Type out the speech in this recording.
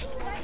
Thank you.